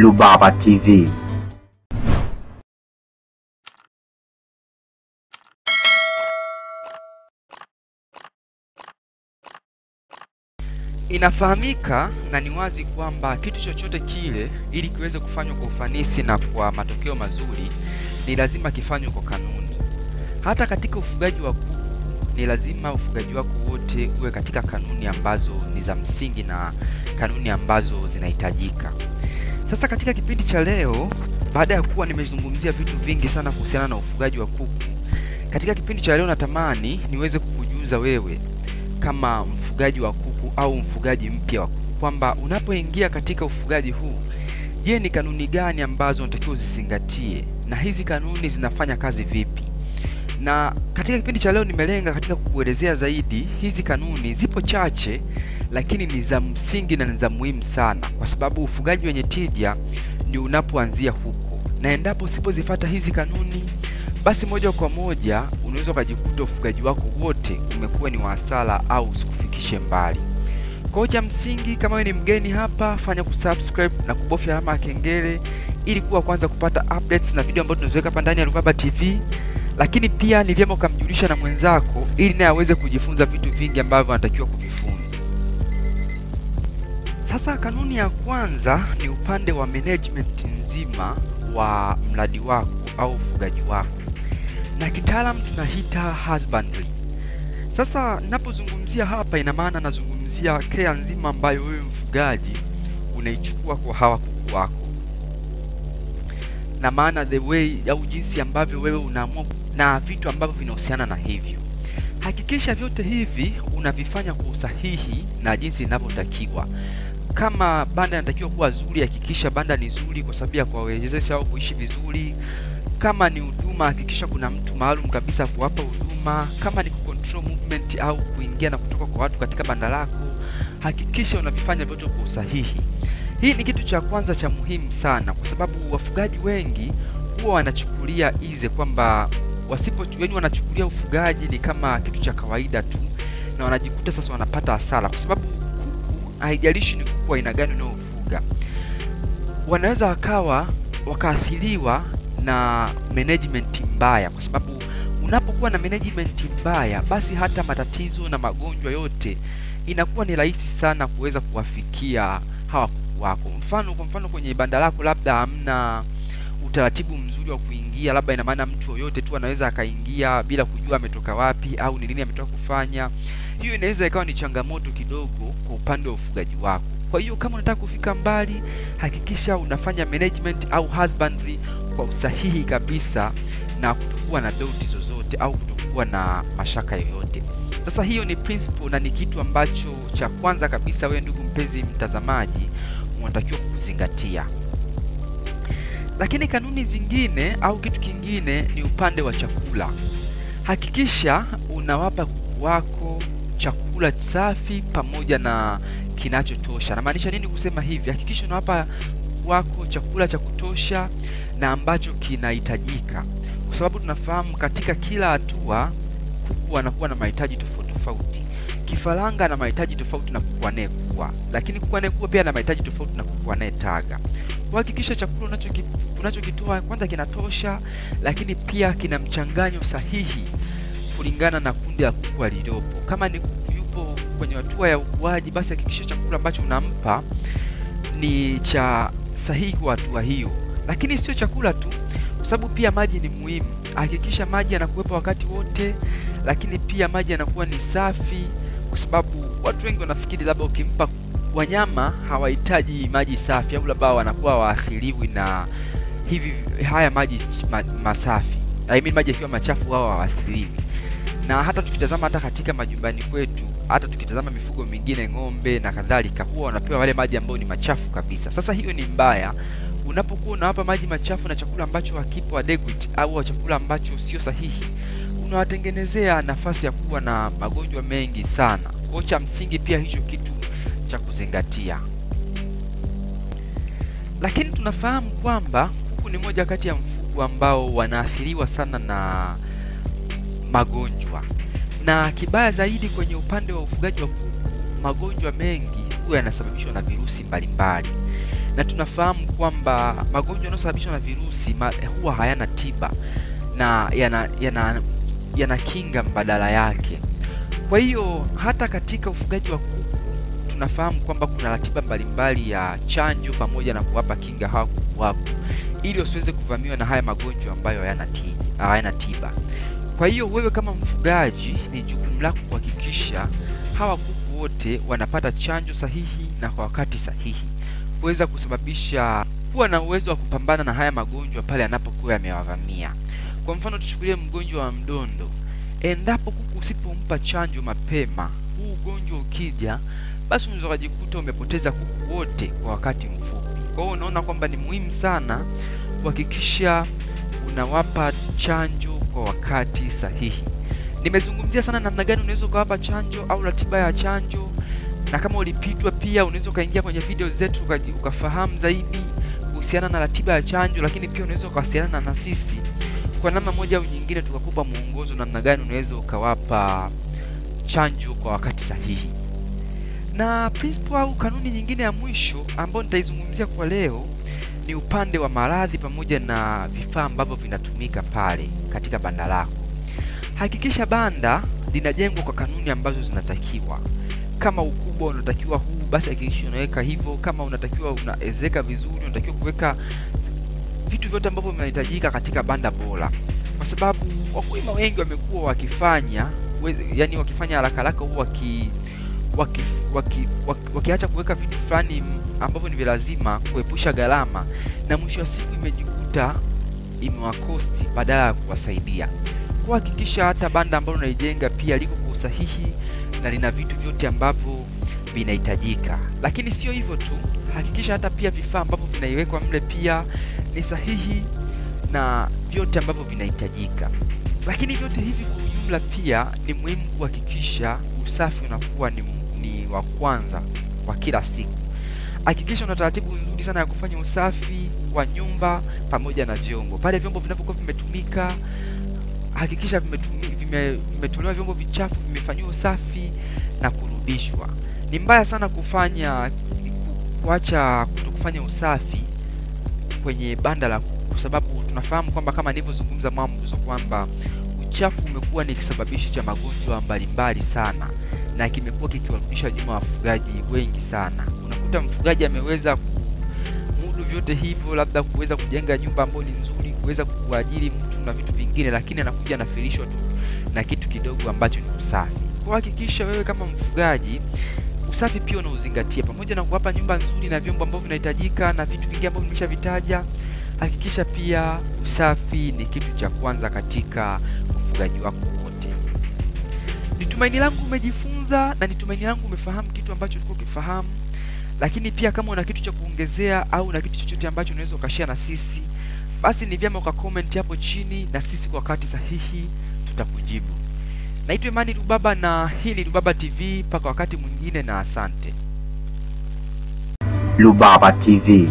Rubaba TV. Inafahamika na ni wazi kwamba kitu chochote kile ili kiweze kufanywa kwa ufanisi na kwa matokeo mazuri ni lazima kifanywe kwa kanuni. Hata katika ufugaji wa kuku ni lazima ufugaji wako wote uwe katika kanuni ambazo ni za msingi na kanuni ambazo zinahitajika. Sasa katika kipindi cha leo, baada ya kuwa nimezungumzia vitu vingi sana kuhusiana na ufugaji wa kuku, katika kipindi cha leo natamani niweze kukujuza wewe kama mfugaji wa kuku au mfugaji mpya wa kuku kwamba unapoingia katika ufugaji huu, je, ni kanuni gani ambazo unatakiwa uzizingatie na hizi kanuni zinafanya kazi vipi? Na katika kipindi cha leo nimelenga katika kukuelezea zaidi hizi kanuni. Zipo chache, lakini ni za msingi na ni za muhimu sana, kwa sababu ufugaji wenye tija ni unapoanzia huko, na endapo usipozifata hizi kanuni basi moja kwa moja unaweza ukajikuta ufugaji wako wote umekuwa ni wa hasara au usikufikishe mbali. Kwa cha msingi, kama wewe ni mgeni hapa, fanya kusubscribe na kubofya alama ya kengele ili kuwa kwanza kupata updates na video ambazo tunaziweka hapa ndani ya Ruvaba TV. Lakini pia ni vyema ukamjulisha na mwenzako ili naye aweze kujifunza vitu vingi ambavyo anatakiwa kujifunza. Sasa kanuni ya kwanza ni upande wa management nzima wa mradi wako au ufugaji wako na kitaalam tunahita husbandry. Sasa ninapozungumzia hapa, ina maana nazungumzia kea nzima ambayo wewe mfugaji unaichukua kwa hawa kuku wako, na maana the way au jinsi ambavyo wewe unaamua na vitu ambavyo vinahusiana na hivyo. Hakikisha vyote hivi unavifanya kwa usahihi na jinsi inavyotakiwa. Kama banda inatakiwa kuwa zuri, hakikisha banda ni zuri kwa sababu ya kuwawezesha au kuishi vizuri kama ni huduma hakikisha kuna mtu maalum kabisa kuwapa huduma. Kama ni kucontrol movement au kuingia na kutoka kwa watu katika banda lako, hakikisha unavifanya vyote kwa usahihi. Hii ni kitu cha kwanza cha muhimu sana, kwa sababu wafugaji wengi huwa wanachukulia ize kwamba wasipo, yaani wanachukulia ufugaji ni kama kitu cha kawaida tu, na wanajikuta sasa wanapata hasara, kwa sababu haijalishi ni kuku aina gani unaofuga, wanaweza wakawa wakaathiriwa na management mbaya, kwa sababu unapokuwa na management mbaya, basi hata matatizo na magonjwa yote inakuwa ni rahisi sana kuweza kuwafikia hawa kuku wako. Mfano, kwa mfano kwenye banda lako labda hamna utaratibu mzuri wa kuingia, labda ina maana mtu yoyote tu anaweza akaingia bila kujua ametoka wapi au ni nini ametoka kufanya. Hiyo inaweza ikawa ni changamoto kidogo kwa upande wa ufugaji wako. Kwa hiyo kama unataka kufika mbali, hakikisha unafanya management au husbandry kwa usahihi kabisa na kutokuwa na doubt zozote au kutokuwa na mashaka yoyote. Sasa hiyo ni principle na ni kitu ambacho cha kwanza kabisa wewe ndugu mpenzi mtazamaji unatakiwa kuzingatia. Lakini kanuni zingine au kitu kingine ni upande wa chakula. Hakikisha unawapa kuku wako chakula safi pamoja na kinachotosha. Namaanisha nini kusema hivi? Hakikisha unawapa kuku wako chakula cha kutosha na ambacho kinahitajika, kwa sababu tunafahamu katika kila hatua kuku anakuwa na mahitaji tofauti tofauti. Kifaranga na mahitaji tofauti na kuku anayekua, lakini kuku anayekua pia na mahitaji tofauti na kuku anayetaga. Kuhakikisha chakula unachoki, unachokitoa kwanza kinatosha, lakini pia kina mchanganyo sahihi kulingana na kundi la kuku alilopo. Kama ni kuku yupo kwenye hatua ya ukuaji, basi hakikisha chakula ambacho unampa ni cha sahihi kwa hatua hiyo lakini sio chakula tu, kwa sababu pia maji ni muhimu. Hakikisha maji yanakuwepo wakati wote, lakini pia maji yanakuwa ni safi, kwa sababu watu wengi wanafikiri labda ukimpa wanyama hawahitaji maji safi, au labda wanakuwa waathiriwi na hivi haya maji ma, masafi I mean, maji yakiwa machafu wao hawaathiriwi. Na hata tukitazama hata katika majumbani kwetu, hata tukitazama mifugo mingine, ng'ombe na kadhalika, huwa wanapewa wale maji ambayo ni machafu kabisa. Sasa hiyo ni mbaya unapokuwa unawapa maji machafu na chakula ambacho hakipo adequate au chakula ambacho sio sahihi, unawatengenezea nafasi ya kuwa na magonjwa mengi sana. Kwa cha msingi pia hicho kitu cha kuzingatia. Lakini tunafahamu kwamba ni moja kati ya mfugo ambao wanaathiriwa sana na magonjwa, na kibaya zaidi kwenye upande wa ufugaji wa kuku, magonjwa mengi huwa yanasababishwa na virusi mbalimbali. Na tunafahamu kwamba magonjwa yanayosababishwa na virusi huwa hayana tiba na yana, yana, yana kinga mbadala yake. Kwa hiyo hata katika ufugaji wa kuku tunafahamu kwamba kuna ratiba mbalimbali ya chanjo pamoja na kuwapa kinga hawa kuku ili wasiweze kuvamiwa na haya magonjwa ambayo hayana hayana tiba. Kwa hiyo wewe kama mfugaji, ni jukumu lako kuhakikisha hawa kuku wote wanapata chanjo sahihi na kwa wakati sahihi, kuweza kusababisha kuwa na uwezo wa kupambana na haya magonjwa pale yanapokuwa yamewavamia. Kwa mfano, tuchukulie mgonjwa wa mdondo. Endapo kuku usipompa chanjo mapema, huu ugonjwa ukija, basi unaweza kujikuta umepoteza kuku wote kwa wakati mfupi. Kwa hiyo unaona kwamba ni muhimu sana kuhakikisha unawapa chanjo kwa wakati sahihi. Nimezungumzia sana namna gani unaweza ukawapa chanjo au ratiba ya chanjo, na kama ulipitwa pia unaweza ukaingia kwenye video zetu ukafahamu zaidi kuhusiana na ratiba ya chanjo, lakini pia unaweza ukawasiliana na sisi kwa namna moja au nyingine, tukakupa mwongozo namna gani unaweza ukawapa chanjo kwa wakati sahihi. Na principle au kanuni nyingine ya mwisho ambayo nitaizungumzia kwa leo ni upande wa maradhi pamoja na vifaa ambavyo vinatumika pale katika banda lako. Hakikisha banda linajengwa kwa kanuni ambazo zinatakiwa. Kama ukubwa unatakiwa huu, basi hakikisha unaweka hivyo. Kama unatakiwa unaezeka vizuri, unatakiwa kuweka vitu vyote ambavyo vinahitajika katika banda bora, kwa sababu wakulima wengi wamekuwa wakifanya yani, wakifanya haraka haraka huwa waki waki, waki, waki, wakiacha kuweka vitu fulani ambavyo ni lazima kuepusha gharama, na mwisho wa siku imejikuta imewakosti badala ya kuwasaidia. Kuhakikisha hata banda ambalo unaijenga pia liko kwa usahihi na lina vitu vyote ambavyo vinahitajika. Lakini sio hivyo tu, hakikisha hata pia vifaa ambavyo vinaiwekwa mle pia ni sahihi na vyote ambavyo vinahitajika. Lakini vyote hivi kwa ujumla pia ni muhimu kuhakikisha usafi unakuwa ni, ni wa kwanza kwa kila siku. Hakikisha una taratibu nzuri sana ya kufanya usafi wa nyumba pamoja na vyombo. Pale vyombo vinavyokuwa vimetumika, hakikisha vimetolewa vyombo vichafu, vimefanyiwa usafi na kurudishwa. Ni mbaya sana kufanya kuacha kutokufanya usafi kwenye banda la kuku, kwa sababu tunafahamu kwamba kama nilivyozungumza mwanzo kwamba uchafu umekuwa ni kisababishi cha magonjwa mbalimbali sana na kimekuwa kikiwarudisha nyuma wafugaji wengi sana. Unakuta mfugaji ameweza kumudu vyote hivyo, labda kuweza kujenga nyumba ambayo ni nzuri, kuweza kuajiri mtu na vitu vingine, lakini anakuja anafirishwa tu na kitu kidogo ambacho ni usafi. Kwa hakikisha wewe kama mfugaji usafi pia unauzingatia, pamoja na kuwapa nyumba nzuri na vyombo ambavyo vinahitajika na vitu vingi ambavyo nimeshavitaja. Hakikisha pia usafi ni kitu cha kwanza katika ufugaji wako wote. Ni tumaini langu umejifunza na ni tumaini langu umefahamu kitu ambacho ulikuwa ukifahamu, lakini pia kama una kitu cha kuongezea au una kitu chochote ambacho unaweza ukashare na sisi, basi ni vyema uka comment hapo chini, na sisi kwa wakati sahihi tutakujibu. Naitwa Imani Rubaba na hii ni Rubaba TV. Mpaka wakati mwingine, na asante. Rubaba TV.